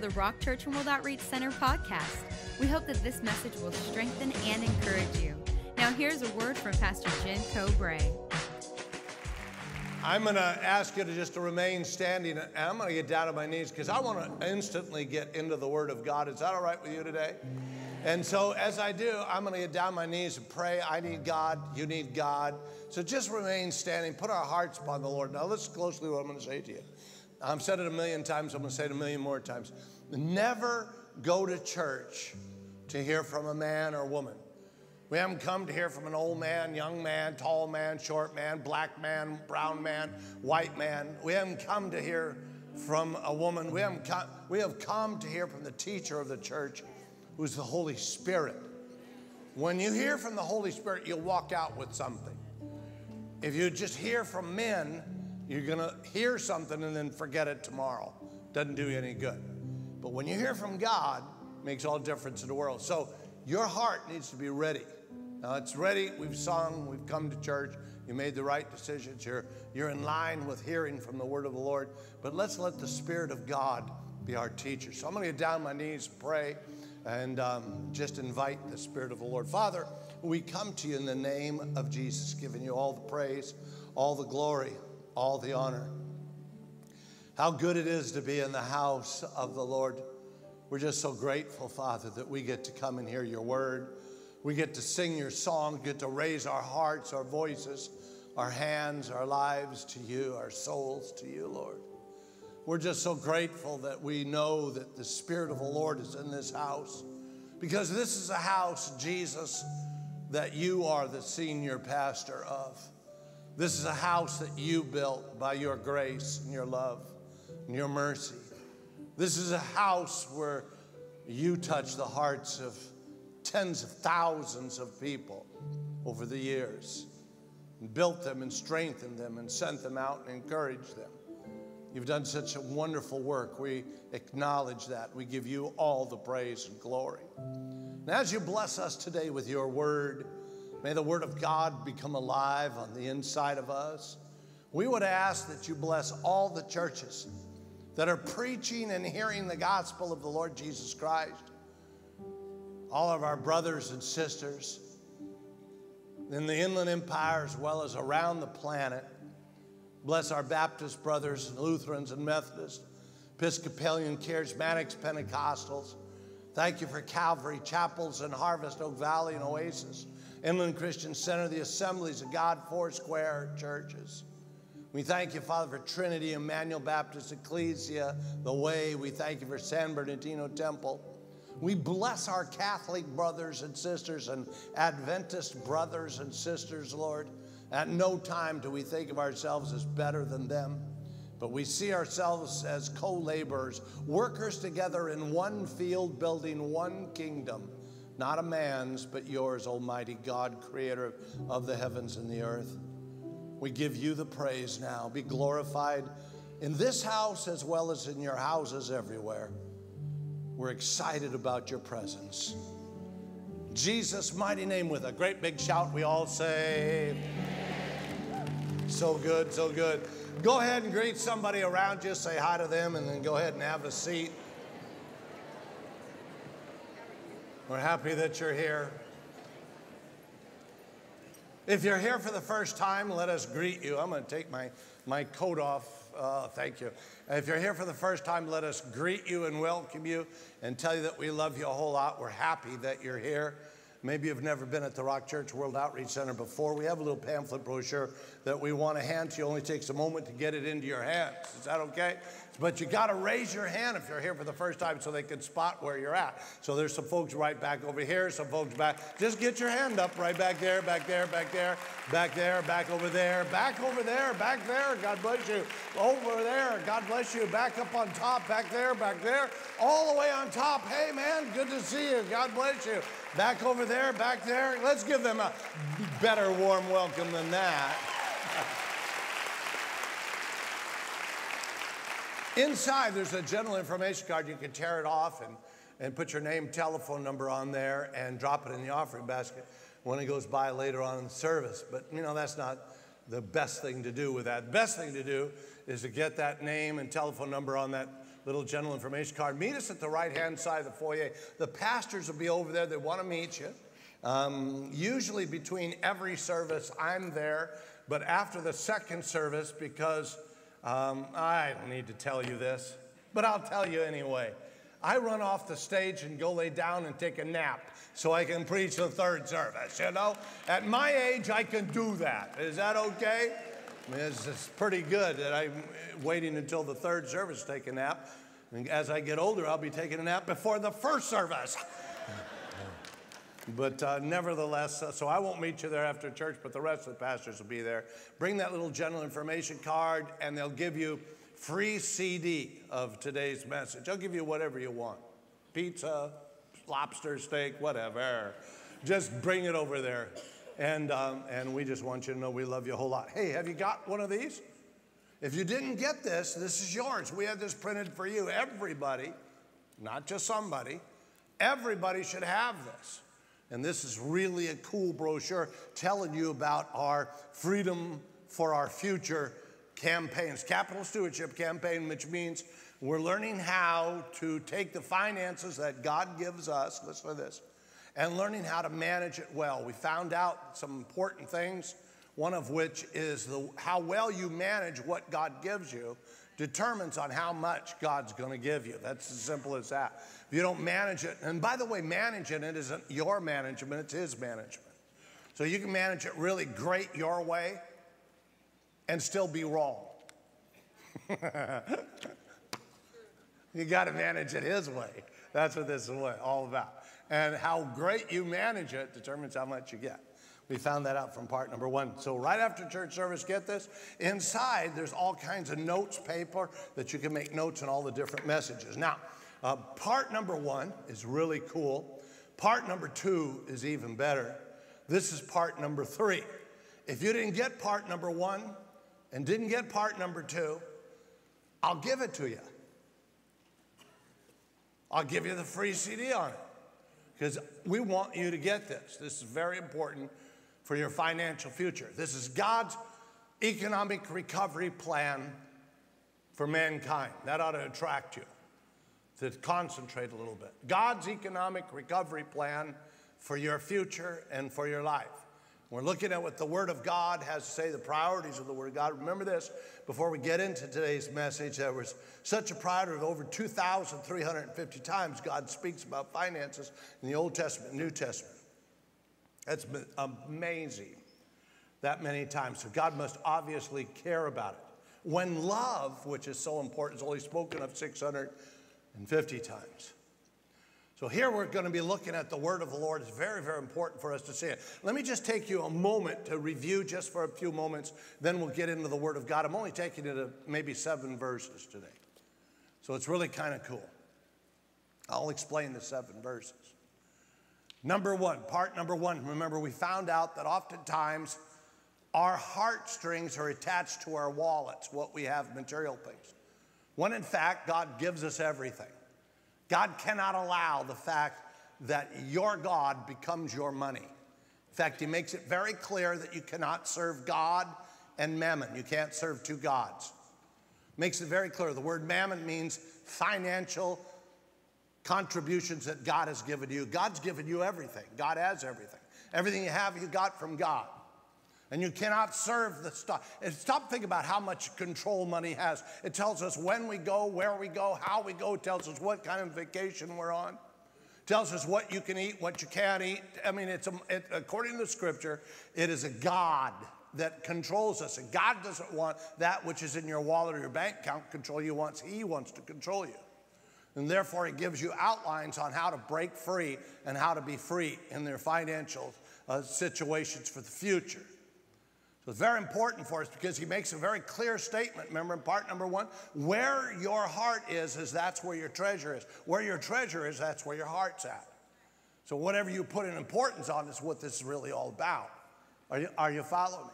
The Rock Church and World Outreach Center podcast. We hope that this message will strengthen and encourage you. Now, here's a word from Pastor Jim Cobrae. I'm going to ask you to just to remain standing, and I'm going to get down on my knees because I want to instantly get into the Word of God. Is that all right with you today? And so, as I do, I'm going to get down on my knees and pray. I need God. You need God. So just remain standing. Put our hearts upon the Lord. Now, listen closely what I'm going to say to you. I've said it a million times. I'm to say it a million more times. Never go to church to hear from a man or woman. We haven't come to hear from an old man, young man, tall man, short man, black man, brown man, white man. We haven't come to hear from a woman. We, haven't come, we have come to hear from the teacher of the church, who's the Holy Spirit. When you hear from the Holy Spirit, you'll walk out with something. If you just hear from men, you're going to hear something and then forget it tomorrow. Doesn't do you any good. But when you hear from God, makes all difference in the world. So your heart needs to be ready. Now it's ready. We've sung. We've come to church. You made the right decisions. You're, you're in line with hearing from the word of the Lord. But let's let the Spirit of God be our teacher. So I'm going to get down on my knees, pray, and um, just invite the Spirit of the Lord. Father, we come to you in the name of Jesus, giving you all the praise, all the glory, all the honor. How good it is to be in the house of the Lord. We're just so grateful, Father, that we get to come and hear your word. We get to sing your song, get to raise our hearts, our voices, our hands, our lives to you, our souls to you, Lord. We're just so grateful that we know that the Spirit of the Lord is in this house because this is a house, Jesus, that you are the senior pastor of. This is a house that you built by your grace and your love and your mercy. This is a house where you touch the hearts of tens of thousands of people over the years and built them and strengthened them and sent them out and encouraged them. You've done such a wonderful work. We acknowledge that. We give you all the praise and glory. And as you bless us today with your word, may the word of God become alive on the inside of us. We would ask that you bless all the churches that are preaching and hearing the gospel of the Lord Jesus Christ all of our brothers and sisters in the Inland Empire as well as around the planet. Bless our Baptist brothers and Lutherans and Methodists, Episcopalian, Charismatics, Pentecostals. Thank you for Calvary Chapels and Harvest Oak Valley and Oasis, Inland Christian Center, the Assemblies of God, Foursquare churches. We thank you, Father, for Trinity, Emmanuel Baptist Ecclesia, The Way. We thank you for San Bernardino Temple. We bless our Catholic brothers and sisters and Adventist brothers and sisters, Lord. At no time do we think of ourselves as better than them, but we see ourselves as co laborers, workers together in one field, building one kingdom, not a man's, but yours, Almighty God, creator of the heavens and the earth. We give you the praise now. Be glorified in this house as well as in your houses everywhere. We're excited about your presence. Jesus' mighty name with a great big shout, we all say, So good, so good. Go ahead and greet somebody around you, say hi to them, and then go ahead and have a seat. We're happy that you're here. If you're here for the first time, let us greet you. I'm going to take my, my coat off. Uh, thank you. If you're here for the first time, let us greet you and welcome you and tell you that we love you a whole lot. We're happy that you're here. Maybe you've never been at the Rock Church World Outreach Center before. We have a little pamphlet brochure that we want to hand to you. It only takes a moment to get it into your hands. Is that okay? But you got to raise your hand if you're here for the first time so they can spot where you're at. So there's some folks right back over here, some folks back. Just get your hand up right back there, back there, back there, back there, back over there, back over there, back there. God bless you. Over there. God bless you. Back up on top, back there, back there. All the way on top. Hey, man, good to see you. God bless you. Back over there, back there. Let's give them a better warm welcome than that. Inside, there's a general information card. You can tear it off and, and put your name, telephone number on there and drop it in the offering basket when it goes by later on in the service. But, you know, that's not the best thing to do with that. The best thing to do is to get that name and telephone number on that little general information card. Meet us at the right hand side of the foyer. The pastors will be over there. They want to meet you. Um, usually between every service, I'm there. But after the second service, because um, I don't need to tell you this, but I'll tell you anyway. I run off the stage and go lay down and take a nap so I can preach the third service, you know? At my age, I can do that. Is that okay? It's, pretty good that I'm waiting until the third service to take a nap. And as I get older, I'll be taking a nap before the first service. But uh, nevertheless, uh, so I won't meet you there after church, but the rest of the pastors will be there. Bring that little general information card, and they'll give you free CD of today's message. I'll give you whatever you want pizza, lobster steak, whatever. Just bring it over there. And, um, and we just want you to know we love you a whole lot. Hey, have you got one of these? If you didn't get this, this is yours. We had this printed for you. Everybody, not just somebody, everybody should have this. And this is really a cool brochure telling you about our Freedom for Our Future campaigns, capital stewardship campaign, which means we're learning how to take the finances that God gives us, listen to this, and learning how to manage it well. We found out some important things, one of which is the, how well you manage what God gives you determines on how much God's going to give you. That's as simple as that. You don't manage it, and by the way, managing it isn't your management, it's His management. So you can manage it really great your way, and still be wrong. you got to manage it his way. That's what this is all about. And how great you manage it determines how much you get. We found that out from part number one. So, right after church service, get this inside, there's all kinds of notes, paper that you can make notes on all the different messages. Now, uh, part number one is really cool. Part number two is even better. This is part number three. If you didn't get part number one, and didn't get part number two, I'll give it to you. I'll give you the free CD on it because we want you to get this. This is very important for your financial future. This is God's economic recovery plan for mankind. That ought to attract you to concentrate a little bit. God's economic recovery plan for your future and for your life. We're looking at what the Word of God has to say, the priorities of the Word of God. Remember this before we get into today's message. There was such a priority of over 2,350 times God speaks about finances in the Old Testament New Testament. That's amazing that many times. So God must obviously care about it. When love, which is so important, is only spoken of 650 times. So here we're going to be looking at the word of the Lord. It's very, very important for us to see it. Let me just take you a moment to review just for a few moments, then we'll get into the word of God. I'm only taking it to maybe seven verses today. So it's really kind of cool. I'll explain the seven verses. Number one, part number one, remember we found out that oftentimes our heartstrings are attached to our wallets, what we have material things. When in fact, God gives us everything. God cannot allow the fact that your God becomes your money. In fact, he makes it very clear that you cannot serve God and mammon. You can't serve two gods. Makes it very clear. The word mammon means financial contributions that God has given you. God's given you everything. God has everything. Everything you have, you got from God and you cannot serve the stuff. Stop thinking about how much control money has. It tells us when we go, where we go, how we go, it tells us what kind of vacation we're on. It tells us what you can eat, what you can't eat. I mean, it's a, it, according to the scripture, it is a God that controls us. And God doesn't want that which is in your wallet or your bank account control you. Wants He wants to control you. And therefore, He gives you outlines on how to break free and how to be free in their financial uh, situations for the future. So it's very important for us because he makes a very clear statement. Remember in part number one, where your heart is, is that's where your treasure is. Where your treasure is, that's where your heart's at. So whatever you put an importance on is what this is really all about. Are you, are you following me?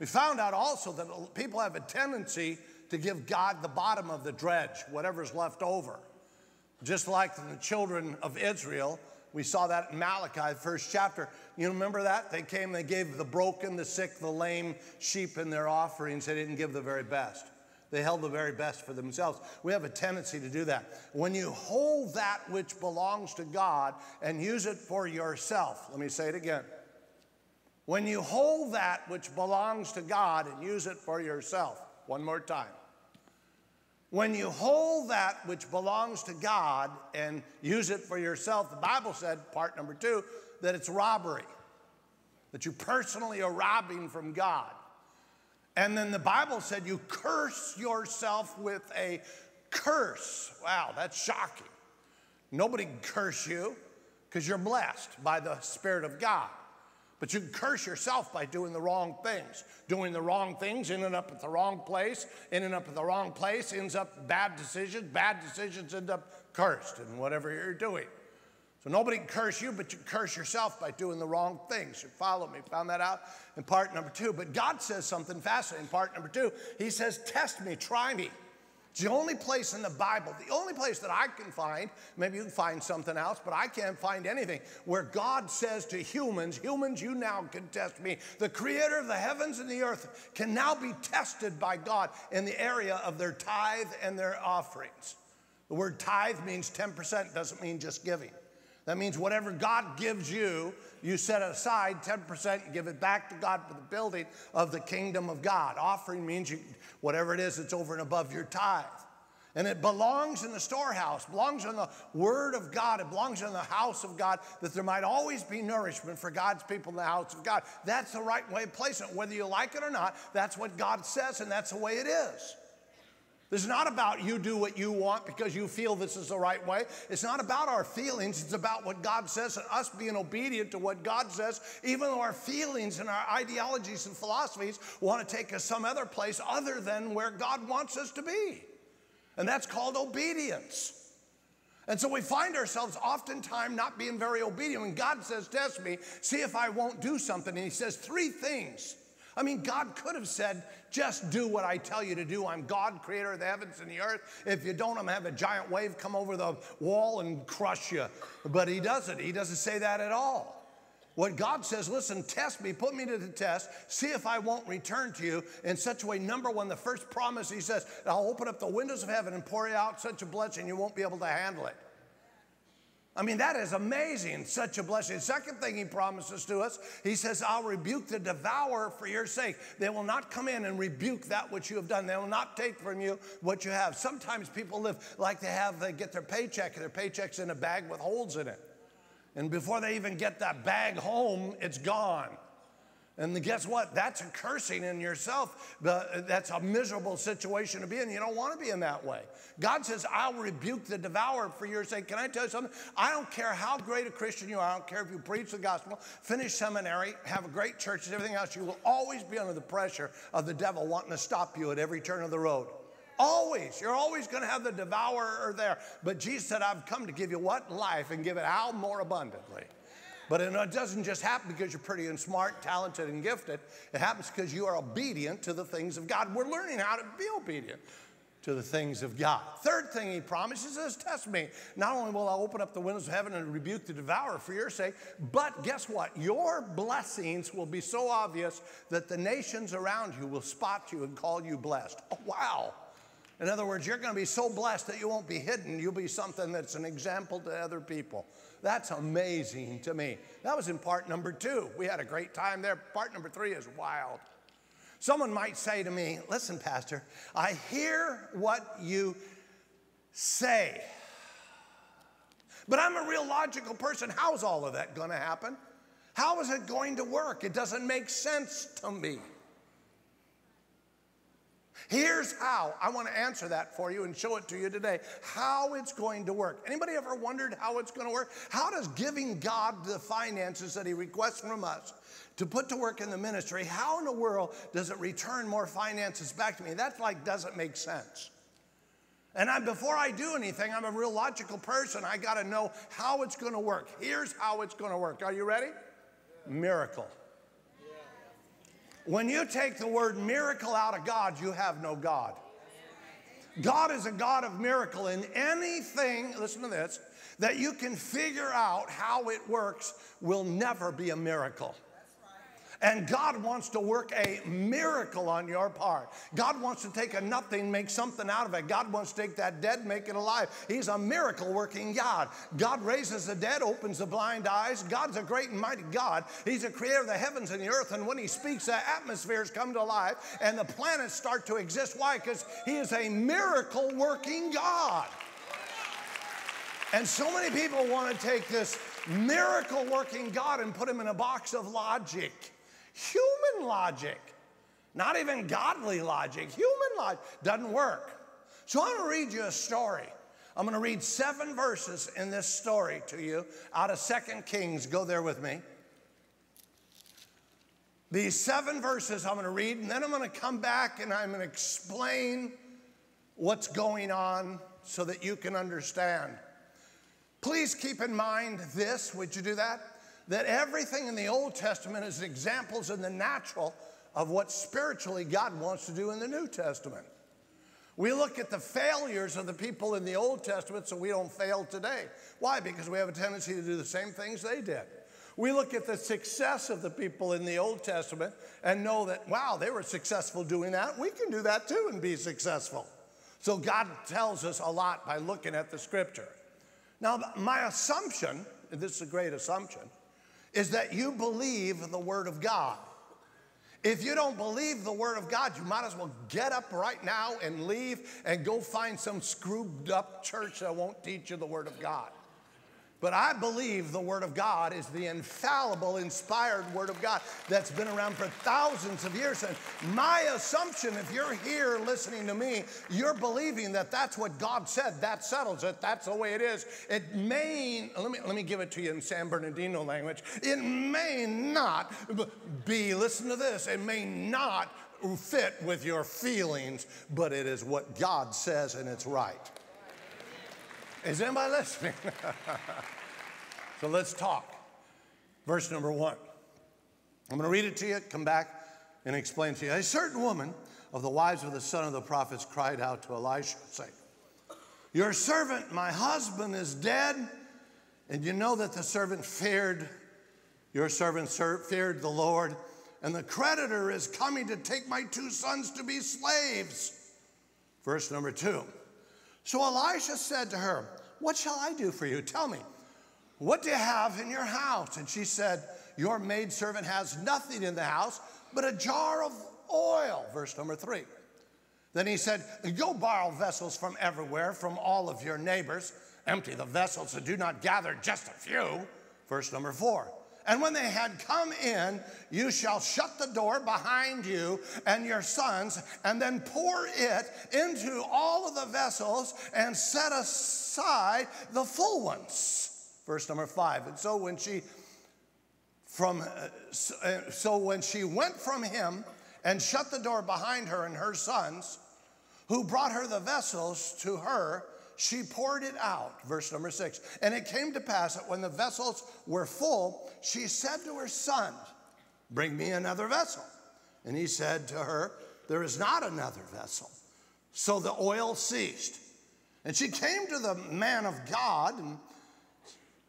We found out also that people have a tendency to give God the bottom of the dredge, whatever's left over. Just like the children of Israel, we saw that in Malachi, first chapter. You remember that? They came, they gave the broken, the sick, the lame sheep in their offerings. They didn't give the very best. They held the very best for themselves. We have a tendency to do that. When you hold that which belongs to God and use it for yourself, let me say it again. When you hold that which belongs to God and use it for yourself, one more time. When you hold that which belongs to God and use it for yourself, the Bible said, part number two, that it's robbery, that you personally are robbing from God. And then the Bible said you curse yourself with a curse. Wow, that's shocking. Nobody can curse you because you're blessed by the Spirit of God. But you can curse yourself by doing the wrong things. Doing the wrong things, ending up at the wrong place, ending up at the wrong place, ends up bad decisions. Bad decisions end up cursed in whatever you're doing. So nobody can curse you, but you curse yourself by doing the wrong things. You follow me. Found that out in part number two. But God says something fascinating in part number two. He says, Test me, try me. It's the only place in the Bible, the only place that I can find, maybe you can find something else, but I can't find anything where God says to humans, Humans, you now can test me. The creator of the heavens and the earth can now be tested by God in the area of their tithe and their offerings. The word tithe means 10%, doesn't mean just giving. That means whatever God gives you, you set aside 10% and give it back to God for the building of the kingdom of God. Offering means you, whatever it is, it's over and above your tithe. And it belongs in the storehouse, belongs in the Word of God, it belongs in the house of God, that there might always be nourishment for God's people in the house of God. That's the right way of placing it. Whether you like it or not, that's what God says, and that's the way it is. This is not about you do what you want because you feel this is the right way. It's not about our feelings. It's about what God says and us being obedient to what God says, even though our feelings and our ideologies and philosophies want to take us some other place other than where God wants us to be. And that's called obedience. And so we find ourselves oftentimes not being very obedient. When God says, Test me, see if I won't do something. And He says three things I mean, God could have said, just do what I tell you to do. I'm God, creator of the heavens and the earth. If you don't, I'm going to have a giant wave come over the wall and crush you. But he doesn't. He doesn't say that at all. What God says, listen, test me, put me to the test, see if I won't return to you in such a way. Number one, the first promise he says, I'll open up the windows of heaven and pour out such a blessing you won't be able to handle it. I mean, that is amazing, such a blessing. Second thing he promises to us, he says, I'll rebuke the devourer for your sake. They will not come in and rebuke that which you have done. They will not take from you what you have. Sometimes people live like they have, they get their paycheck, and their paycheck's in a bag with holes in it. And before they even get that bag home, it's gone. And guess what? That's a cursing in yourself. That's a miserable situation to be in. You don't want to be in that way. God says, I'll rebuke the devourer for your sake. Can I tell you something? I don't care how great a Christian you are. I don't care if you preach the gospel, finish seminary, have a great church, and everything else. You will always be under the pressure of the devil wanting to stop you at every turn of the road. Always. You're always going to have the devourer there. But Jesus said, I've come to give you what? Life and give it out more abundantly. But it doesn't just happen because you're pretty and smart, talented, and gifted. It happens because you are obedient to the things of God. We're learning how to be obedient to the things of God. Third thing he promises is test me. Not only will I open up the windows of heaven and rebuke the devourer for your sake, but guess what? Your blessings will be so obvious that the nations around you will spot you and call you blessed. Oh, wow. In other words, you're going to be so blessed that you won't be hidden. You'll be something that's an example to other people. That's amazing to me. That was in part number two. We had a great time there. Part number three is wild. Someone might say to me, Listen, Pastor, I hear what you say, but I'm a real logical person. How's all of that going to happen? How is it going to work? It doesn't make sense to me. Here's how. I want to answer that for you and show it to you today. How it's going to work. Anybody ever wondered how it's going to work? How does giving God the finances that he requests from us to put to work in the ministry, how in the world does it return more finances back to me? That like doesn't make sense. And I, before I do anything, I'm a real logical person. I got to know how it's going to work. Here's how it's going to work. Are you ready? Miracle. When you take the word miracle out of God, you have no God. God is a God of miracle in anything, listen to this, that you can figure out how it works will never be a miracle. And God wants to work a miracle on your part. God wants to take a nothing, make something out of it. God wants to take that dead, make it alive. He's a miracle working God. God raises the dead, opens the blind eyes. God's a great and mighty God. He's a creator of the heavens and the earth. And when He speaks, the atmospheres come to life and the planets start to exist. Why? Because He is a miracle working God. And so many people want to take this miracle working God and put him in a box of logic human logic, not even godly logic, human logic doesn't work. So I'm to read you a story. I'm going to read seven verses in this story to you out of Second Kings. Go there with me. These seven verses I'm going to read, and then I'm going to come back and I'm going to explain what's going on so that you can understand. Please keep in mind this. Would you do that? That everything in the Old Testament is examples in the natural of what spiritually God wants to do in the New Testament. We look at the failures of the people in the Old Testament so we don't fail today. Why? Because we have a tendency to do the same things they did. We look at the success of the people in the Old Testament and know that, wow, they were successful doing that. We can do that too and be successful. So God tells us a lot by looking at the scripture. Now, my assumption, this is a great assumption, is that you believe the Word of God. If you don't believe the Word of God, you might as well get up right now and leave and go find some screwed up church that won't teach you the Word of God. But I believe the Word of God is the infallible, inspired Word of God that's been around for thousands of years. And my assumption, if you're here listening to me, you're believing that that's what God said. That settles it. That's the way it is. It may, let me, let me give it to you in San Bernardino language. It may not be, listen to this, it may not fit with your feelings, but it is what God says and it's right. Is anybody listening? so let's talk. Verse number one. I'm going to read it to you, come back and explain to you. A certain woman of the wives of the son of the prophets cried out to Elisha, saying, Your servant, my husband, is dead. And you know that the servant feared, your servant feared the Lord, and the creditor is coming to take my two sons to be slaves. Verse number two. So Elisha said to her, What shall I do for you? Tell me, what do you have in your house? And she said, Your maidservant has nothing in the house but a jar of oil. Verse number three. Then he said, Go borrow vessels from everywhere, from all of your neighbors. Empty the vessels and do not gather just a few. Verse number four. And when they had come in, you shall shut the door behind you and your sons, and then pour it into all of the vessels and set aside the full ones. Verse number five. And so when she from uh, so when she went from him and shut the door behind her and her sons, who brought her the vessels to her, she poured it out. Verse number six. And it came to pass that when the vessels were full, she said to her son, Bring me another vessel. And he said to her, There is not another vessel. So the oil ceased. And she came to the man of God, and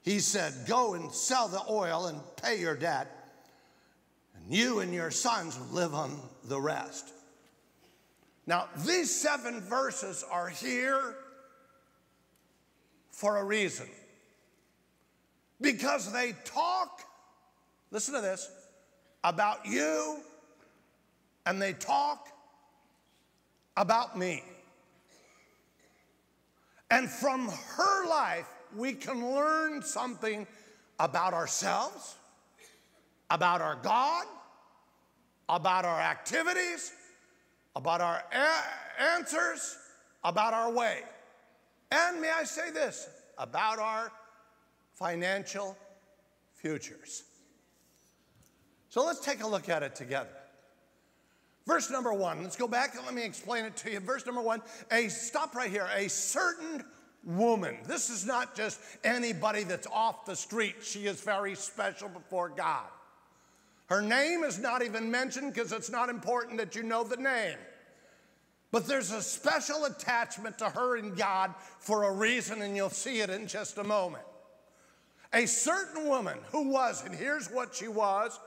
he said, Go and sell the oil and pay your debt, and you and your sons will live on the rest. Now, these seven verses are here for a reason. Because they talk, listen to this, about you and they talk about me. And from her life, we can learn something about ourselves, about our God, about our activities, about our answers, about our way. And may I say this about our financial futures. So let's take a look at it together. Verse number one, let's go back and let me explain it to you. Verse number one, a stop right here. A certain woman. This is not just anybody that's off the street. She is very special before God. Her name is not even mentioned because it's not important that you know the name. But there's a special attachment to her and God for a reason, and you'll see it in just a moment. A certain woman who was, and here's what she was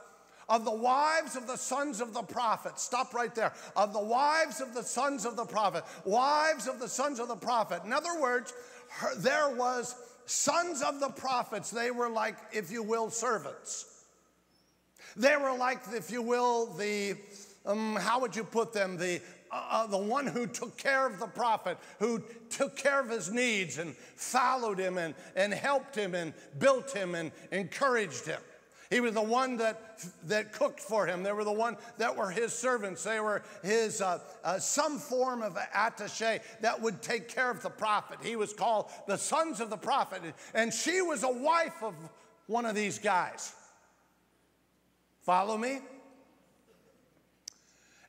of the wives of the sons of the prophet. Stop right there. Of the wives of the sons of the prophet. Wives of the sons of the prophet. In other words, her, there was sons of the prophets. They were like, if you will, servants. They were like, if you will, the, um, how would you put them? The, uh, uh, the one who took care of the prophet, who took care of his needs and followed him and, and helped him and built him and encouraged him. He was the one that, that cooked for him. They were the one that were his servants. They were his, uh, uh, some form of attache that would take care of the prophet. He was called the sons of the prophet. And she was a wife of one of these guys. Follow me?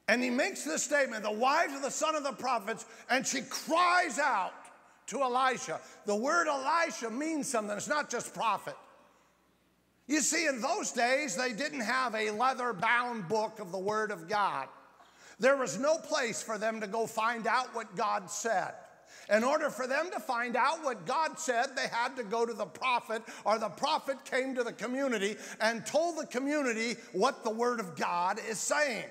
And he makes this statement the wives of the son of the prophets, and she cries out to Elisha. The word Elisha means something, it's not just prophet. You see, in those days, they didn't have a leather bound book of the Word of God. There was no place for them to go find out what God said. In order for them to find out what God said, they had to go to the prophet, or the prophet came to the community and told the community what the Word of God is saying.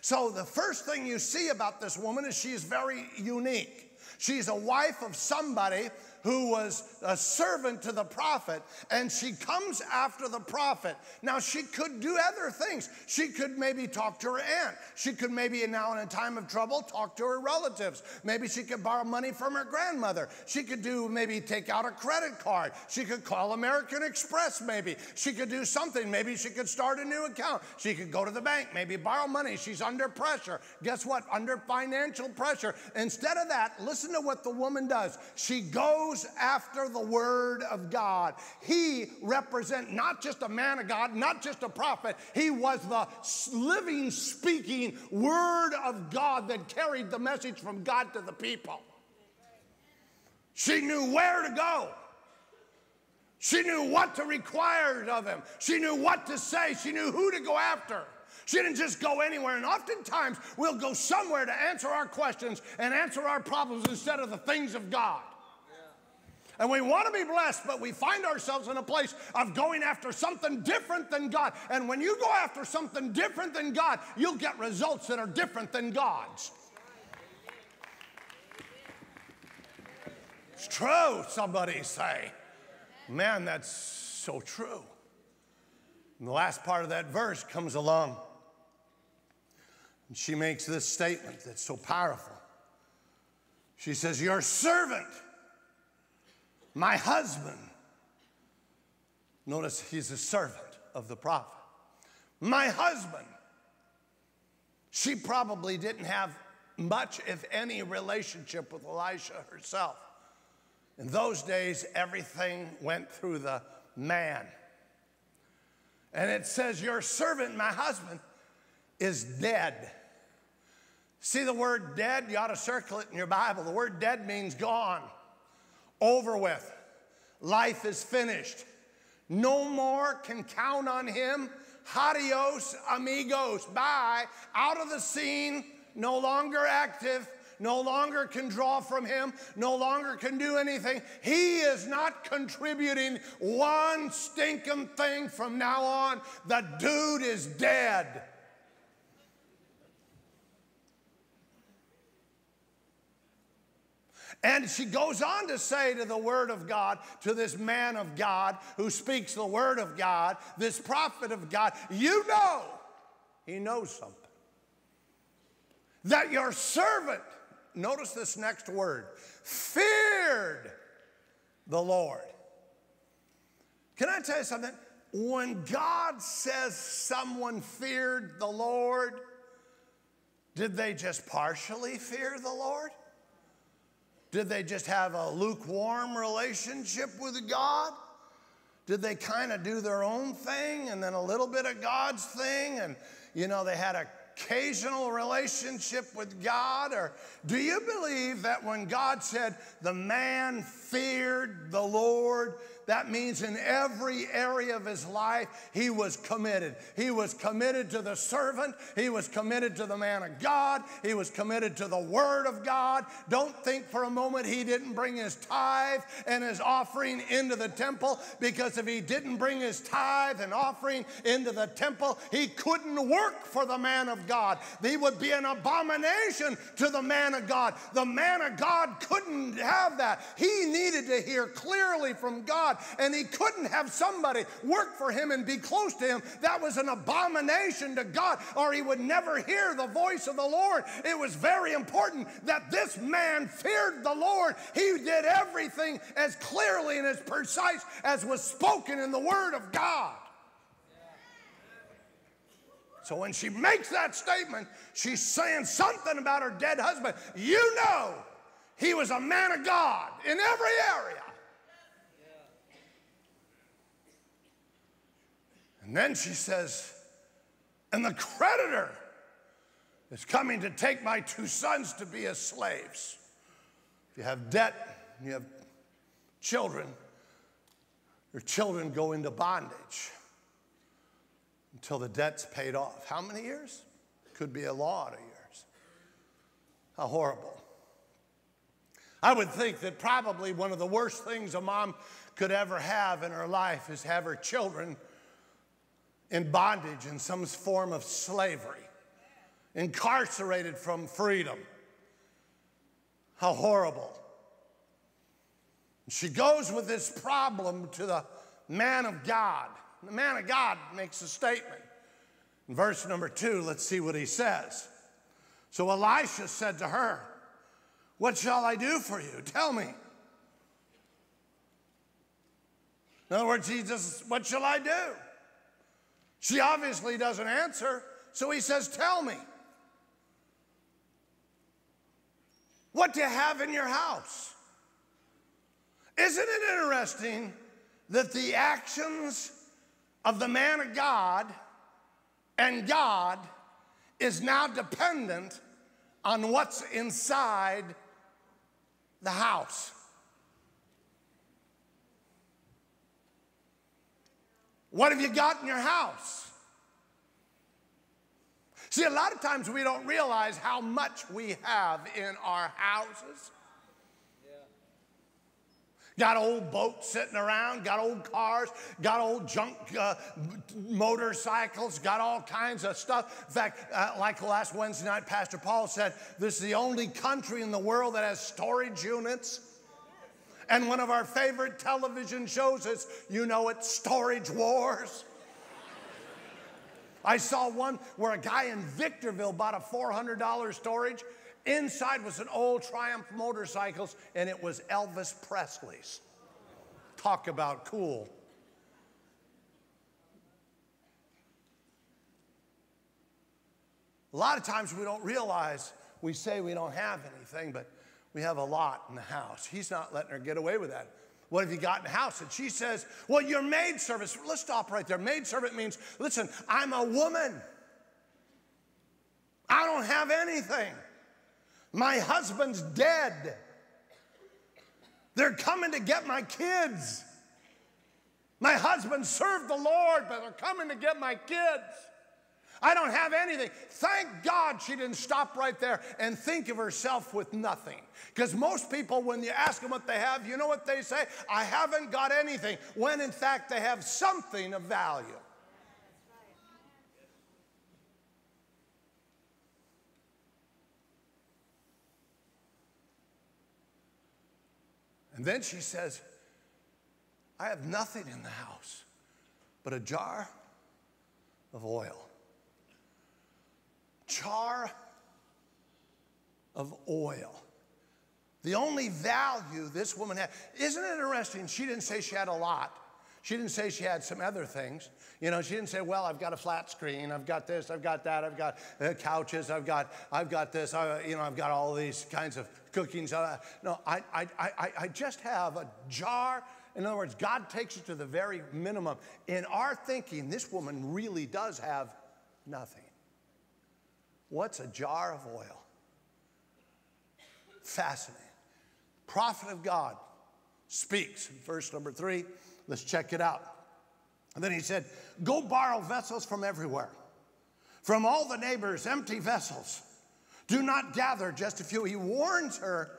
So, the first thing you see about this woman is she's very unique. She's a wife of somebody who was a servant to the prophet, and she comes after the prophet. Now, she could do other things. She could maybe talk to her aunt. She could maybe, now in a time of trouble, talk to her relatives. Maybe she could borrow money from her grandmother. She could do maybe take out a credit card. She could call American Express, maybe. She could do something. Maybe she could start a new account. She could go to the bank, maybe borrow money. She's under pressure. Guess what? Under financial pressure. Instead of that, listen to what the woman does. She goes goes after the word of God. He represent not just a man of God, not just a prophet. He was the living, speaking word of God that carried the message from God to the people. She knew where to go. She knew what to require of him. She knew what to say. She knew who to go after. She didn't just go anywhere. And oftentimes we'll go somewhere to answer our questions and answer our problems instead of the things of God. And we want to be blessed, but we find ourselves in a place of going after something different than God. And when you go after something different than God, you'll get results that are different than God's. It's true, somebody say. Man, that's so true. And the last part of that verse comes along. And she makes this statement that's so powerful. She says, Your servant my husband. Notice he's a servant of the prophet. My husband. She probably didn't have much, if any, relationship with Elisha herself. In those days, everything went through the man. And it says, Your servant, my husband, is dead. See the word dead? You ought to circle it in your Bible. The word dead means gone over with. Life is finished. No more can count on him. Adios, amigos. Bye. Out of the scene, no longer active, no longer can draw from him, no longer can do anything. He is not contributing one stinking thing from now on. The dude is dead. And she goes on to say to the Word of God, to this man of God who speaks the Word of God, this prophet of God, you know, he knows something. That your servant, notice this next word, feared the Lord. Can I tell you something? When God says someone feared the Lord, did they just partially fear the Lord? Did they just have a lukewarm relationship with God? Did they kind of do their own thing and then a little bit of God's thing? And, you know, they had occasional relationship with God? Or do you believe that when God said the man feared the Lord, That means in every area of his life, he was committed. He was committed to the servant, he was committed to the man of God, he was committed to the word of God. Don't think for a moment he didn't bring his tithe and his offering into the temple, because if he didn't bring his tithe and offering into the temple, he couldn't work for the man of God. He would be an abomination to the man of God. The man of God couldn't have that. He needed to hear clearly from God, and he couldn't have somebody work for him and be close to him. That was an abomination to God, or he would never hear the voice of the Lord. It was very important that this man feared the Lord. He did everything as clearly and as precise as was spoken in the Word of God. So when she makes that statement, she's saying something about her dead husband. You know, he was a man of God in every area. And then she says, and the creditor is coming to take my two sons to be as slaves. If you have debt, you have children, your children go into bondage until the debt's paid off. How many years? Could be a lot of years. How horrible. I would think that probably one of the worst things a mom could ever have in her life is have her children in bondage in some form of slavery, incarcerated from freedom. How horrible. She goes with this problem to the man of God. The man of God makes a statement. In verse number two, let's see what he says. So Elisha said to her, What shall I do for you? Tell me. In other words, he What shall I do? She obviously doesn't answer, so he says, Tell me. What do you have in your house? Isn't it interesting that the actions of the man of God and God is now dependent on what's inside the house. What have you got in your house? See, a lot of times we don't realize how much we have in our houses Got old boats sitting around, got old cars, got old junk uh, motorcycles, got all kinds of stuff. In fact, uh, like last Wednesday night, Pastor Paul said, this is the only country in the world that has storage units. And one of our favorite television shows is, you know it, Storage Wars. I saw one where a guy in Victorville bought a $400 storage Inside was an old Triumph motorcycles, and it was Elvis Presley's. Talk about cool. A lot of times we don't realize we say we don't have anything, but we have a lot in the house. He's not letting her get away with that. What have you got in the house? And she says, Well, your maid service. Let's stop right there. Maid servant means, listen, I'm a woman. I don't have anything. My husband's dead. They're coming to get my kids. My husband served the Lord, but they're coming to get my kids. I don't have anything. Thank God she didn't stop right there and think of herself with nothing. Because most people, when you ask them what they have, you know what they say? I haven't got anything, when in fact they have something of value. And then she says, I have nothing in the house but a jar of oil. Jar of oil. The only value this woman had. Isn't it interesting? She didn't say she had a lot. She didn't say she had some other things. You know, she didn't say, "Well, I've got a flat screen, I've got this, I've got that, I've got uh, couches, I've got, I've got this, I, you know, I've got all these kinds of cookings." Uh, no, I, I, I, I just have a jar. In other words, God takes it to the very minimum. In our thinking, this woman really does have nothing. What's a jar of oil? Fascinating. Prophet of God speaks. In verse number three Let's check it out. And then he said, Go borrow vessels from everywhere, from all the neighbors, empty vessels. Do not gather just a few. He warns her,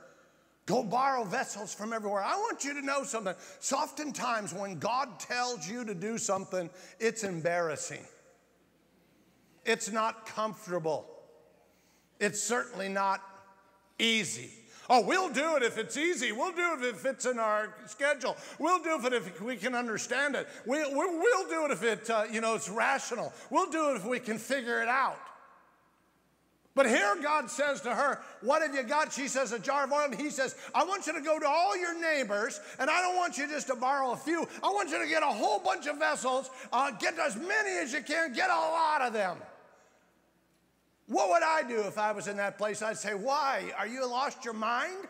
Go borrow vessels from everywhere. I want you to know something. So oftentimes, when God tells you to do something, it's embarrassing. It's not comfortable. It's certainly not easy. Oh, we'll do it if it's easy. We'll do it if it's in our schedule. We'll do it if we can understand it. We, we, will do it if it, uh, you know, it's rational. We'll do it if we can figure it out. But here God says to her, What have you got? She says, A jar of oil. And he says, I want you to go to all your neighbors, and I don't want you just to borrow a few. I want you to get a whole bunch of vessels, uh, get as many as you can, get a lot of them. What would I do if I was in that place? I'd say, Why? Are you lost your mind?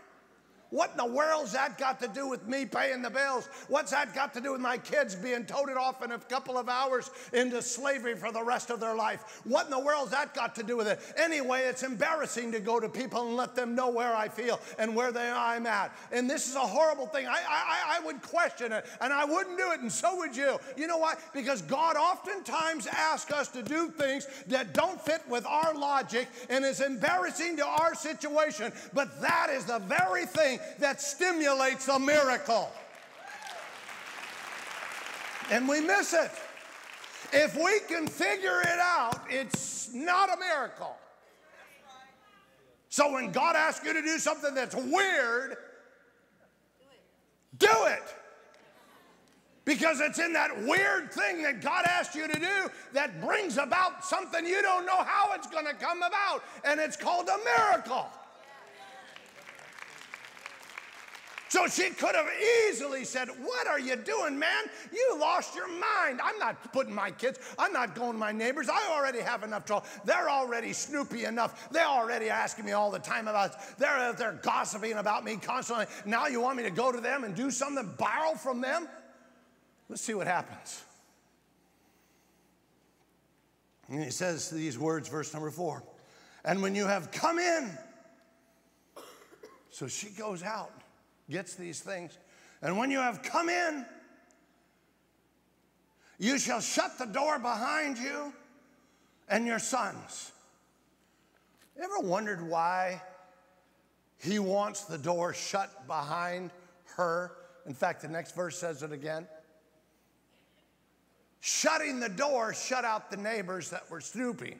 What in the world's that got to do with me paying the bills? What's that got to do with my kids being toted off in a couple of hours into slavery for the rest of their life? What in the world's that got to do with it? Anyway, it's embarrassing to go to people and let them know where I feel and where they, I'm at. And this is a horrible thing. I, I, I would question it and I wouldn't do it, and so would you. You know why? Because God oftentimes asks us to do things that don't fit with our logic and is embarrassing to our situation, but that is the very thing that stimulates a miracle. And we miss it. If we can figure it out, it's not a miracle. So when God asks you to do something that's weird, do it. Because it's in that weird thing that God asked you to do that brings about something you don't know how it's going to come about. And it's called a miracle. So she could have easily said, What are you doing, man? You lost your mind. I'm not putting my kids, I'm not going to my neighbors. I already have enough trouble. They're already snoopy enough. They're already asking me all the time about, they're, they're gossiping about me constantly. Now you want me to go to them and do something, borrow from them? Let's see what happens. And he says these words, verse number four. And when you have come in, so she goes out gets these things. And when you have come in, you shall shut the door behind you and your sons. Ever wondered why he wants the door shut behind her? In fact, the next verse says it again. Shutting the door shut out the neighbors that were snooping.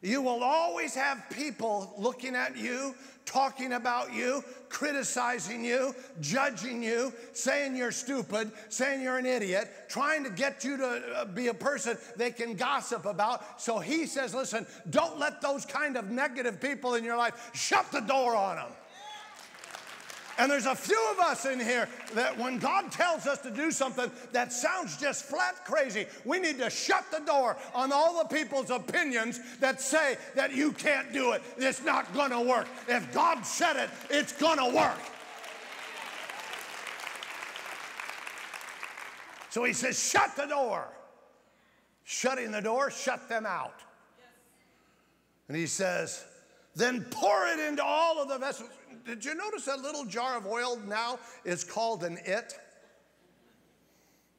You will always have people looking at you, talking about you, criticizing you, judging you, saying you're stupid, saying you're an idiot, trying to get you to uh, be a person they can gossip about. So he says, listen, don't let those kind of negative people in your life shut the door on them. And there's a few of us in here that when God tells us to do something that sounds just flat crazy, we need to shut the door on all the people's opinions that say that you can't do it. It's not going to work. If God said it, it's going to work. So he says, shut the door. Shutting the door, shut them out. And he says, then pour it into all of the vessels. Did you notice that little jar of oil now is called an it?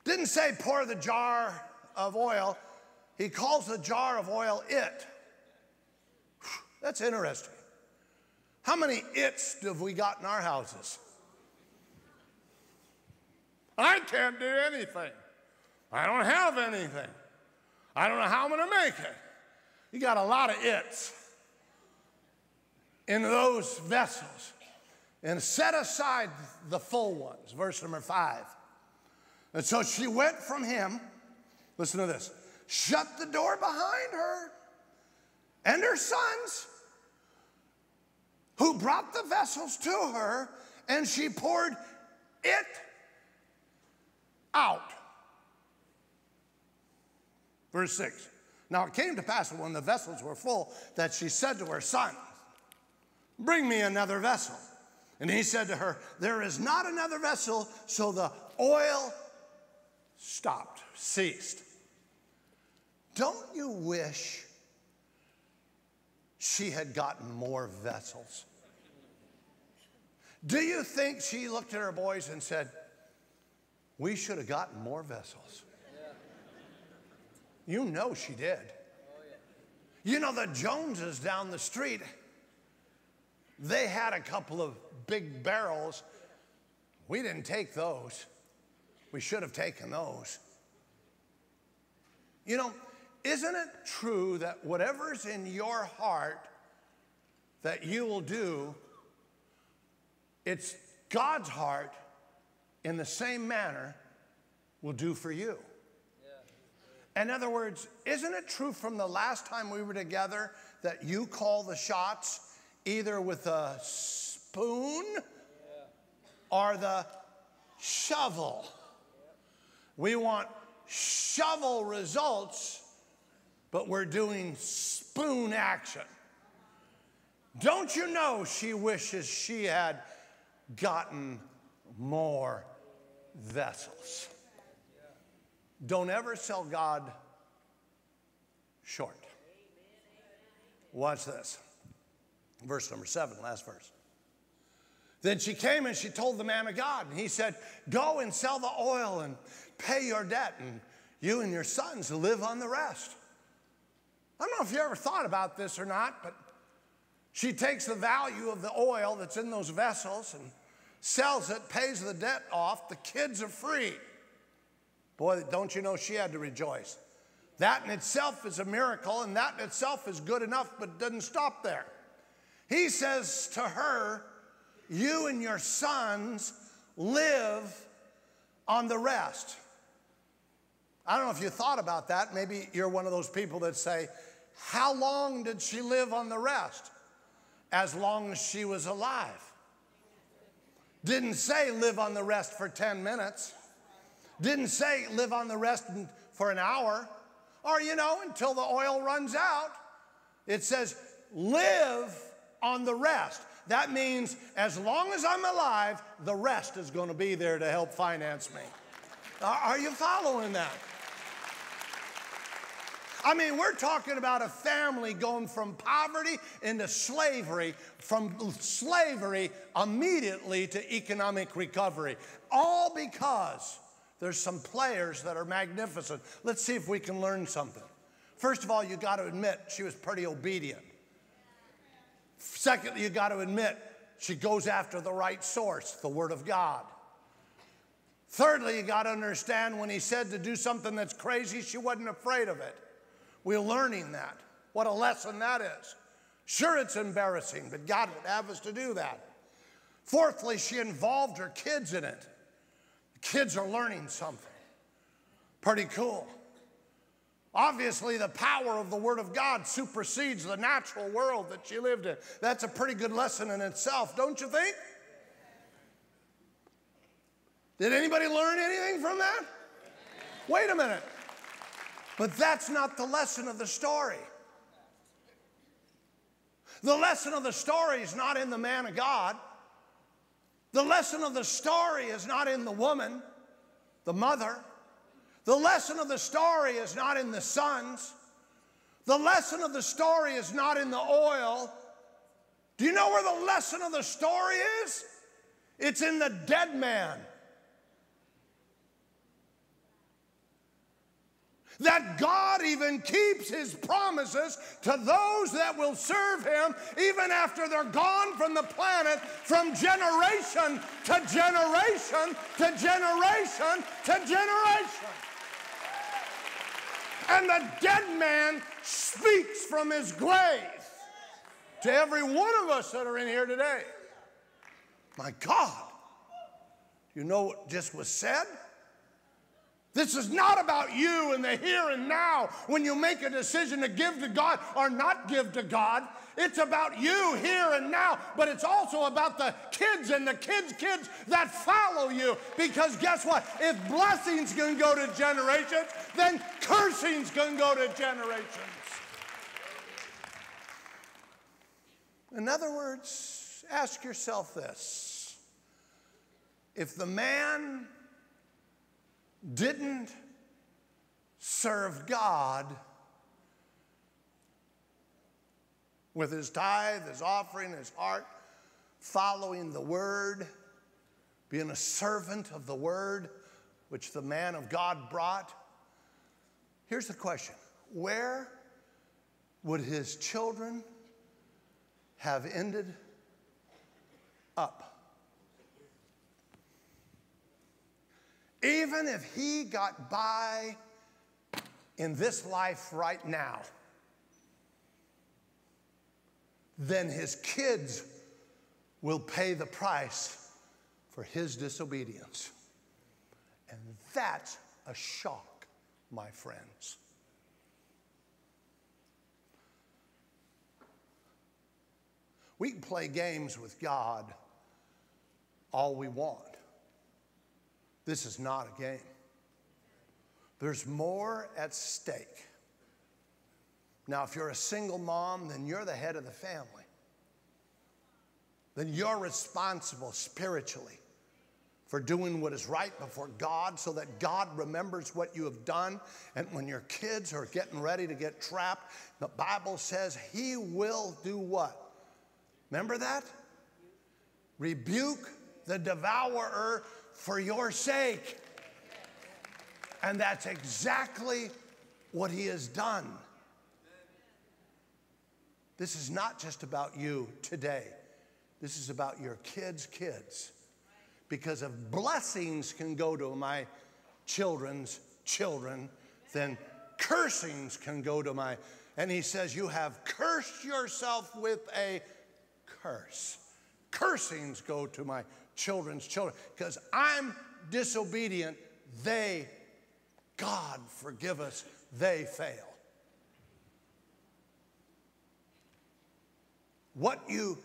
Didn't say pour the jar of oil, he calls the jar of oil it. That's interesting. How many its have we got in our houses? I can't do anything. I don't have anything. I don't know how I'm going to make it. You got a lot of its in those vessels and set aside the full ones. Verse number five. And so she went from him, listen to this, shut the door behind her and her sons, who brought the vessels to her, and she poured it out. Verse 6. Now it came to pass when the vessels were full that she said to her son, Bring me another vessel. And he said to her, There is not another vessel. So the oil stopped, ceased. Don't you wish she had gotten more vessels? Do you think she looked at her boys and said, we should have gotten more vessels. You know she did. You know, the Joneses down the street, they had a couple of big barrels. We didn't take those. We should have taken those. You know, isn't it true that whatever's in your heart that you will do, it's God's heart in the same manner will do for you? In other words, isn't it true from the last time we were together that you call the shots either with a spoon or the shovel? We want shovel results, but we're doing spoon action. Don't you know she wishes she had gotten more vessels? Don't ever sell God short. Watch this. Verse number seven, last verse. Then she came and she told the man of God, and he said, Go and sell the oil and pay your debt, and you and your sons live on the rest. I don't know if you ever thought about this or not, but she takes the value of the oil that's in those vessels and sells it, pays the debt off. The kids are free. Boy, don't you know she had to rejoice. That in itself is a miracle, and that in itself is good enough, but it doesn't stop there. He says to her, You and your sons live on the rest. I don't know if you thought about that. Maybe you're one of those people that say, How long did she live on the rest? As long as she was alive. Didn't say live on the rest for 10 minutes. Didn't say live on the rest for an hour or, you know, until the oil runs out. It says live on the rest. That means as long as I'm alive, the rest is going to be there to help finance me. Are you following that? I mean, we're talking about a family going from poverty into slavery, from slavery immediately to economic recovery, all because there's some players that are magnificent. Let's see if we can learn something. First of all, you got to admit she was pretty obedient. Secondly, you got to admit she goes after the right source, the Word of God. Thirdly, you got to understand when he said to do something that's crazy, she wasn't afraid of it. We're learning that. What a lesson that is. Sure, it's embarrassing, but God would have us to do that. Fourthly, she involved her kids in it. The Kids are learning something. Pretty cool. Obviously, the power of the Word of God supersedes the natural world that she lived in. That's a pretty good lesson in itself, don't you think? Did anybody learn anything from that? Wait a minute. But that's not the lesson of the story. The lesson of the story is not in the man of God. The lesson of the story is not in the woman, the mother. The lesson of the story is not in the sons. The lesson of the story is not in the oil. Do you know where the lesson of the story is? It's in the dead man. that God even keeps his promises to those that will serve him even after they're gone from the planet from generation to generation to generation to generation. And the dead man speaks from his grave to every one of us that are in here today. My God, you know what just was said? This is not about you in the here and now when you make a decision to give to God or not give to God. It's about you here and now, but it's also about the kids and the kids' kids that follow you. Because guess what? If blessings can go to generations, then cursings can go to generations. In other words, ask yourself this if the man didn't serve God with his tithe, his offering, his heart, following the word, being a servant of the word, which the man of God brought. Here's the question Where would his children have ended up? Even if he got by in this life right now, then his kids will pay the price for his disobedience. And that's a shock, my friends. We can play games with God all we want. This is not a game. There's more at stake. Now, if you're a single mom, then you're the head of the family. Then you're responsible spiritually for doing what is right before God so that God remembers what you have done. And when your kids are getting ready to get trapped, the Bible says He will do what? Remember that? Rebuke the devourer for your sake. And that's exactly what he has done. This is not just about you today. This is about your kids' kids. Because if blessings can go to my children's children, then cursings can go to my. And he says, You have cursed yourself with a curse. Cursings go to my children's children because I'm disobedient. They, God forgive us, they fail. What you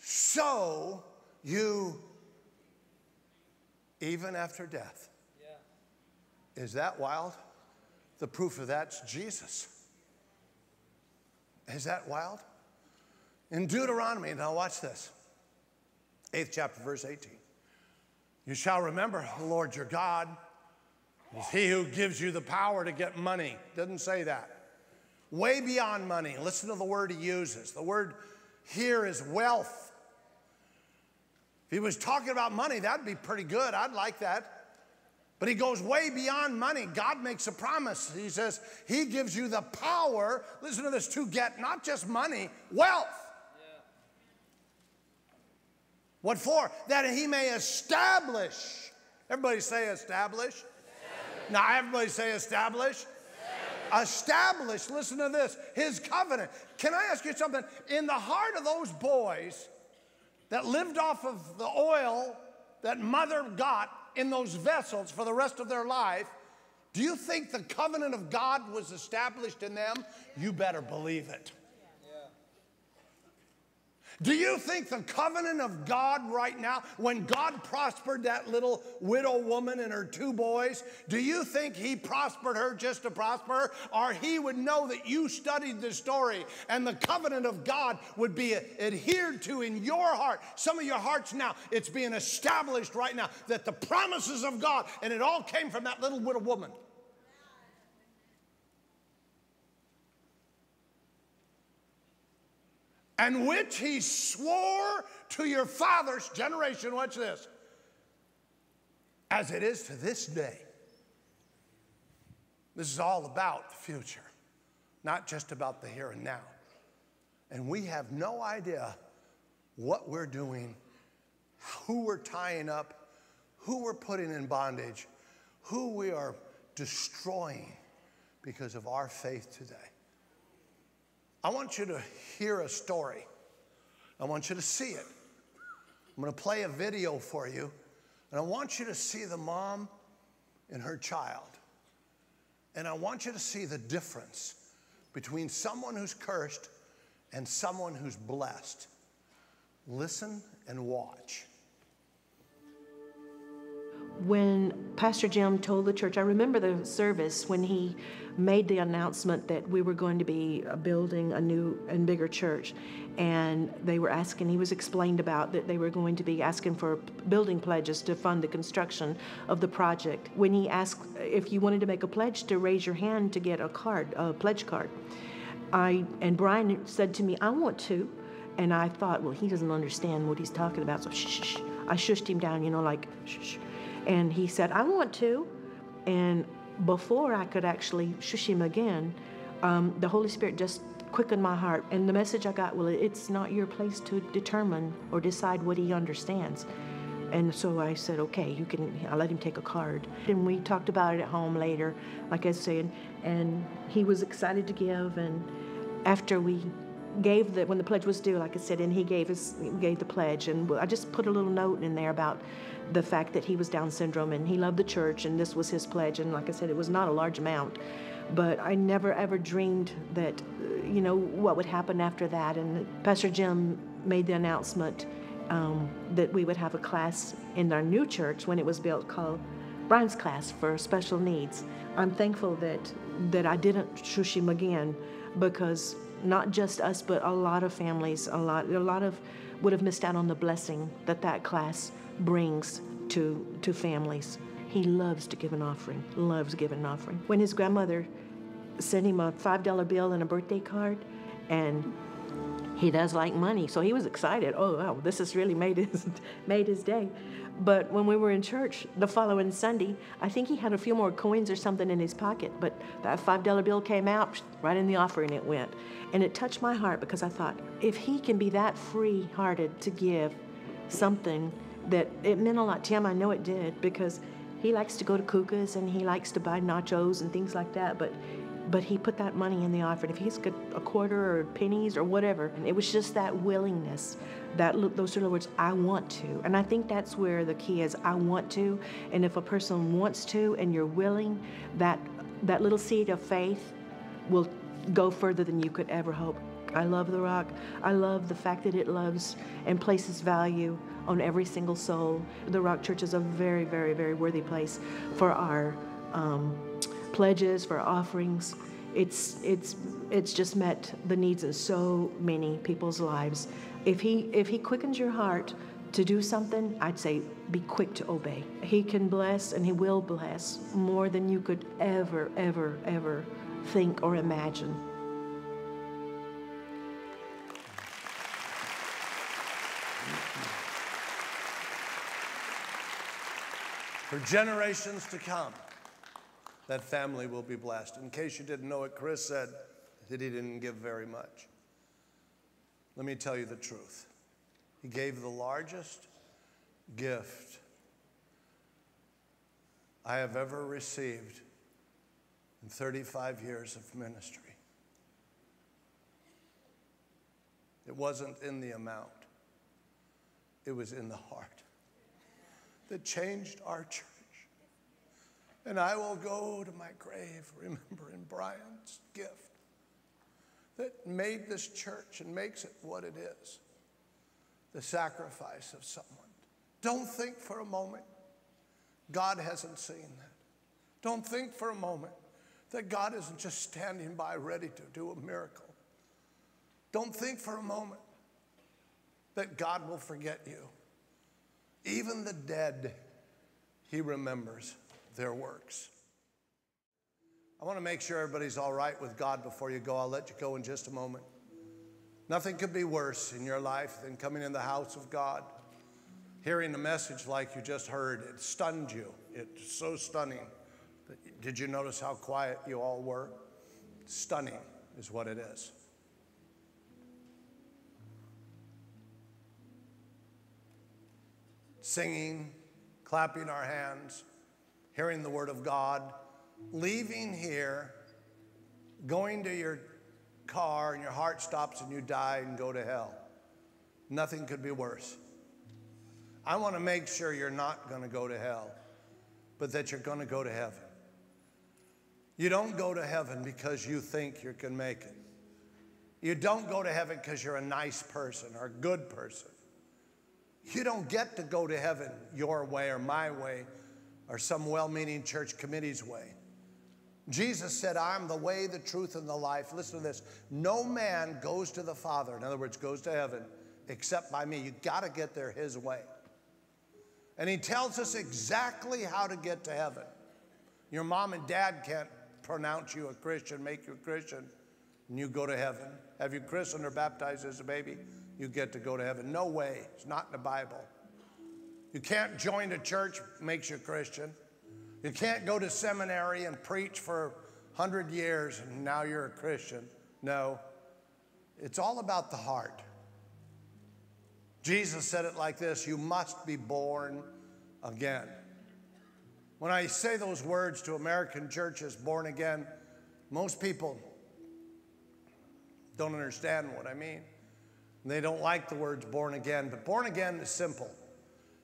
sow, you even after death. Yeah. Is that wild? The proof of that's Jesus. Is that wild? In Deuteronomy, now watch this. 8th chapter, verse 18. You shall remember the Lord your God is he who gives you the power to get money. Doesn't say that. Way beyond money. Listen to the word he uses. The word here is wealth. If he was talking about money, that'd be pretty good. I'd like that. But he goes way beyond money. God makes a promise. He says, He gives you the power, listen to this, to get not just money, wealth. What for? That he may establish. Everybody say establish. establish. Now, everybody say establish. establish. Establish, listen to this, his covenant. Can I ask you something? In the heart of those boys that lived off of the oil that mother got in those vessels for the rest of their life, do you think the covenant of God was established in them? You better believe it. Do you think the covenant of God right now, when God prospered that little widow woman and her two boys, do you think He prospered her just to prosper her? Or He would know that you studied the story and the covenant of God would be adhered to in your heart? Some of your hearts now, it's being established right now that the promises of God, and it all came from that little widow woman. And which he swore to your father's generation. Watch this. As it is to this day. This is all about the future, not just about the here and now. And we have no idea what we're doing, who we're tying up, who we're putting in bondage, who we are destroying because of our faith today. I want you to hear a story. I want you to see it. I'm going to play a video for you, and I want you to see the mom and her child. And I want you to see the difference between someone who's cursed and someone who's blessed. Listen and watch. When Pastor Jim told the church, I remember the service when he made the announcement that we were going to be uh, building a new and bigger church. And they were asking, he was explained about that they were going to be asking for building pledges to fund the construction of the project. When he asked if you wanted to make a pledge to raise your hand to get a card, a pledge card, I and Brian said to me, I want to. And I thought, well, he doesn't understand what he's talking about, so shh, shh. I shushed him down, you know, like shh. And he said, I want to. And before I could actually shush him again, um, the Holy Spirit just quickened my heart. And the message I got, well, it's not your place to determine or decide what he understands. And so I said, okay, you can, I let him take a card. And we talked about it at home later, like I said, and he was excited to give. And after we gave the, when the pledge was due, like I said, and he gave us, gave the pledge. And I just put a little note in there about the fact that he was Down syndrome and he loved the church and this was his pledge. And like I said, it was not a large amount, but I never ever dreamed that, you know, what would happen after that. And Pastor Jim made the announcement um, that we would have a class in our new church when it was built called Brian's class for special needs. I'm thankful that that I didn't shush him again because not just us, but a lot of families, a lot, a lot of would have missed out on the blessing that that class brings to to families. He loves to give an offering, loves giving an offering. When his grandmother sent him a five dollar bill and a birthday card, and he does like money, so he was excited. Oh, wow, this has really made his made his day. But when we were in church the following Sunday, I think he had a few more coins or something in his pocket. But that five dollar bill came out right in the offering. It went, and it touched my heart because I thought, if he can be that free hearted to give something that it meant a lot to him, I know it did because he likes to go to Kuka's and he likes to buy nachos and things like that. But but he put that money in the offering. If he's got a quarter or pennies or whatever, and it was just that willingness, that those sort of words, I want to. And I think that's where the key is, I want to. And if a person wants to and you're willing, that that little seed of faith will go further than you could ever hope. I love the rock. I love the fact that it loves and places value on every single soul. The Rock Church is a very, very, very worthy place for our um, pledges, for offerings. It's, it's, it's just met the needs of so many people's lives. If he, if he quickens your heart to do something, I'd say be quick to obey. He can bless and he will bless more than you could ever, ever, ever think or imagine. For generations to come that family will be blessed. In case you didn't know it, Chris said that he didn't give very much. Let me tell you the truth. He gave the largest gift I have ever received in 35 years of ministry. It wasn't in the amount, it was in the heart that changed our church. And I will go to my grave remembering Brian's gift that made this church and makes it what it is the sacrifice of someone. Don't think for a moment God hasn't seen that. Don't think for a moment that God isn't just standing by ready to do a miracle. Don't think for a moment that God will forget you. Even the dead, He remembers their works. I want to make sure everybody's all right with God before you go. I'll let you go in just a moment. Nothing could be worse in your life than coming in the house of God, hearing a message like you just heard. It stunned you. It's so stunning. Did you notice how quiet you all were? Stunning is what it is. Singing, clapping our hands, hearing the Word of God, leaving here, going to your car, and your heart stops and you die and go to hell. Nothing could be worse. I want to make sure you're not going to go to hell, but that you're going to go to heaven. You don't go to heaven because you think you can make it. You don't go to heaven because you're a nice person or a good person. You don't get to go to heaven your way or my way or some well meaning church committee's way. Jesus said, I'm the way, the truth, and the life. Listen to this. No man goes to the Father, in other words, goes to heaven, except by me. You got to get there his way. And he tells us exactly how to get to heaven. Your mom and dad can't pronounce you a Christian, make you a Christian, and you go to heaven. Have you christened or baptized as a baby? You get to go to heaven. No way. It's not in the Bible. You can't join a church makes you a Christian. You can't go to seminary and preach for 100 years and now you're a Christian. No. It's all about the heart. Jesus said it like this You must be born again. When I say those words to American churches, born again, most people don't understand what I mean. They don't like the words born again, but born again is simple.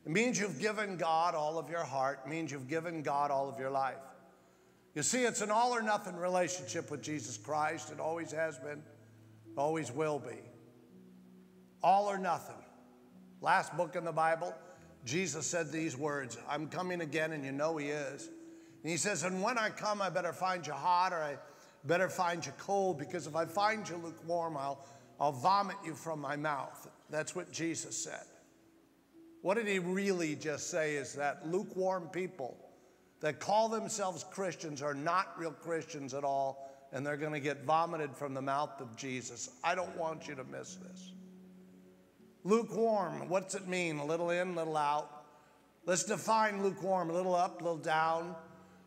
It means you've given God all of your heart, it means you've given God all of your life. You see, it's an all or nothing relationship with Jesus Christ. It always has been, always will be. All or nothing. Last book in the Bible, Jesus said these words I'm coming again, and you know He is. And He says, And when I come, I better find you hot or I better find you cold, because if I find you lukewarm, I'll, I'll vomit you from my mouth. That's what Jesus said. What did He really just say is that lukewarm people that call themselves Christians are not real Christians at all, and they're going to get vomited from the mouth of Jesus. I don't want you to miss this. Lukewarm, what's it mean? A little in, a little out. Let's define lukewarm a little up, a little down.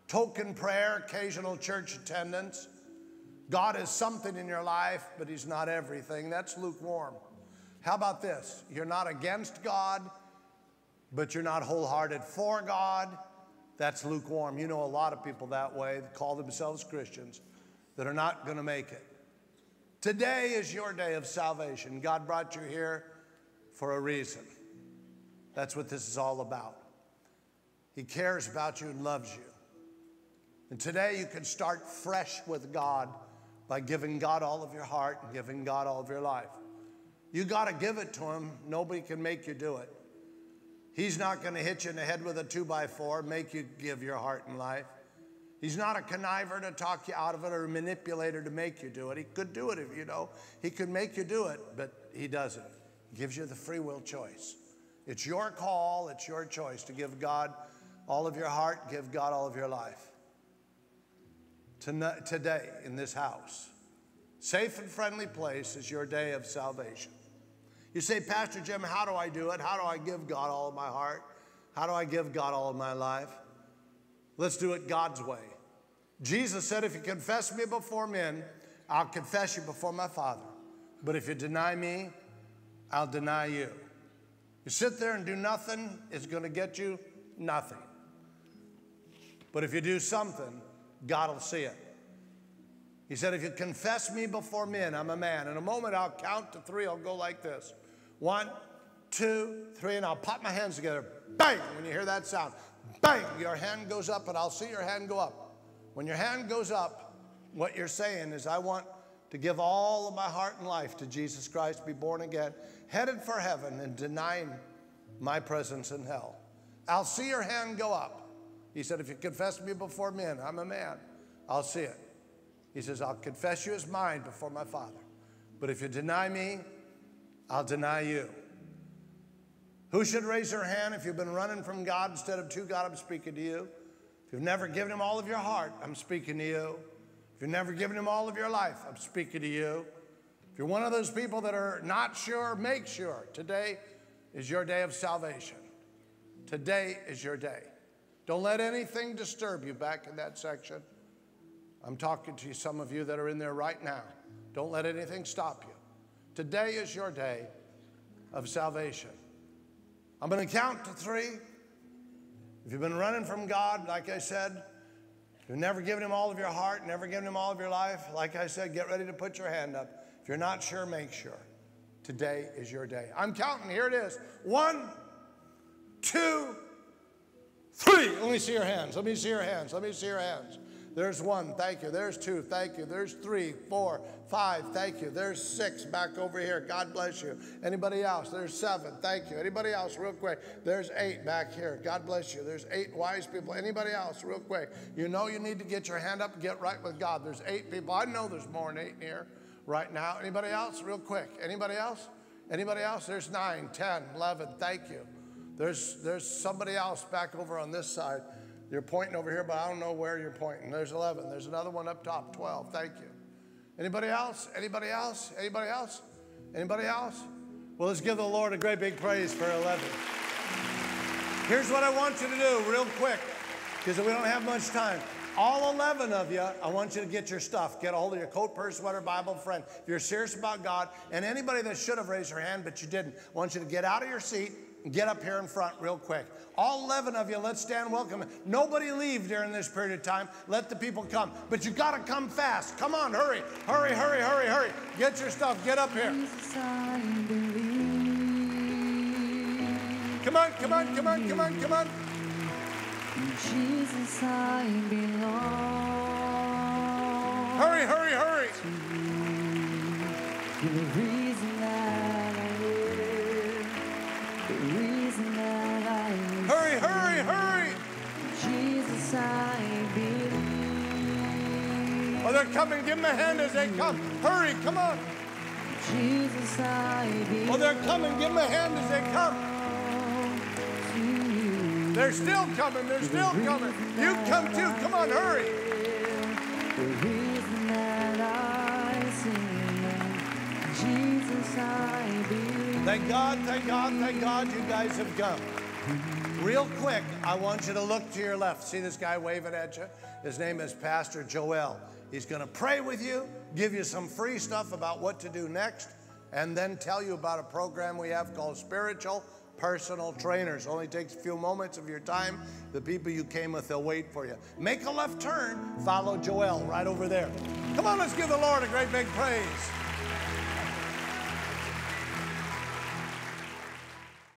Token prayer, occasional church attendance. God is something in your life, but He's not everything. That's lukewarm. How about this? You're not against God, but you're not wholehearted for God. That's lukewarm. You know a lot of people that way that call themselves Christians that are not going to make it. Today is your day of salvation. God brought you here for a reason. That's what this is all about. He cares about you and loves you. And today you can start fresh with God by giving God all of your heart and giving God all of your life. You got to give it to Him. Nobody can make you do it. He's not going to hit you in the head with a two by four, make you give your heart and life. He's not a conniver to talk you out of it or a manipulator to make you do it. He could do it if you know. He could make you do it, but he doesn't gives you the free will choice. It's your call, it's your choice to give God all of your heart, give God all of your life. Today, in this house, safe and friendly place is your day of salvation. You say, Pastor Jim, how do I do it? How do I give God all of my heart? How do I give God all of my life? Let's do it God's way. Jesus said, If you confess me before men, I'll confess you before my Father. But if you deny me, I'll deny you. You sit there and do nothing, it's going to get you nothing. But if you do something, God will see it. He said, If you confess me before men, I'm a man. In a moment, I'll count to three. I'll go like this one, two, three, and I'll pop my hands together. Bang! When you hear that sound, bang! Your hand goes up, and I'll see your hand go up. When your hand goes up, what you're saying is, I want to give all of my heart and life to Jesus Christ, be born again, headed for heaven, and denying my presence in hell. I'll see your hand go up. He said, If you confess me before men, I'm a man, I'll see it. He says, I'll confess you as mine before my Father. But if you deny me, I'll deny you. Who should raise their hand if you've been running from God instead of to God? I'm speaking to you. If you've never given Him all of your heart, I'm speaking to you. If you've never given Him all of your life, I'm speaking to you. If you're one of those people that are not sure, make sure. Today is your day of salvation. Today is your day. Don't let anything disturb you back in that section. I'm talking to some of you that are in there right now. Don't let anything stop you. Today is your day of salvation. I'm going to count to three. If you've been running from God, like I said, You've never given him all of your heart, never given him all of your life. Like I said, get ready to put your hand up. If you're not sure, make sure. Today is your day. I'm counting. Here it is. One, two, three. Let me see your hands. Let me see your hands. Let me see your hands. There's one, thank you. There's two, thank you. There's three, four, five, thank you. There's six back over here. God bless you. Anybody else? There's seven, thank you. Anybody else, real quick? There's eight back here. God bless you. There's eight wise people. Anybody else, real quick? You know you need to get your hand up get right with God. There's eight people. I know there's more than eight here right now. Anybody else, real quick? Anybody else? Anybody else? There's nine, ten, eleven. Thank you. There's, there's somebody else back over on this side. You're pointing over here, but I don't know where you're pointing. There's 11. There's another one up top, 12. Thank you. Anybody else? Anybody else? Anybody else? Anybody else? Well, let's give the Lord a great big praise for 11. Here's what I want you to do, real quick, because we don't have much time. All 11 of you, I want you to get your stuff. Get a hold of your coat, purse, sweater, Bible, friend. If you're serious about God, and anybody that should have raised your hand but you didn't, I want you to get out of your seat get up here in front real quick. All 11 of you, let's stand welcome. Nobody leave during this period of time. Let the people come. But you got to come fast. Come on, hurry, hurry, hurry, hurry, hurry. Get your stuff. Get up here. Come on, come on, come on, come on, come on. Jesus, I belong. Hurry, hurry, they're coming. Give them a hand as they come. Hurry, come on. Jesus, I. Oh, they're coming. Give them a hand as they come. They're still coming. They're still coming. You come too. Come on, hurry. The reason that I sing. Jesus, I believe. Thank God, thank God, thank God you guys have come. Real quick, I want you to look to your left. See this guy waving at you? His name is Pastor Joel. He's going to pray with you, give you some free stuff about what to do next, and then tell you about a program we have called Spiritual Personal Trainers. Only takes a few moments of your time. The people you came with, they'll wait for you. Make a left turn, follow Joel right over there. Come on, let's give the Lord a great big praise.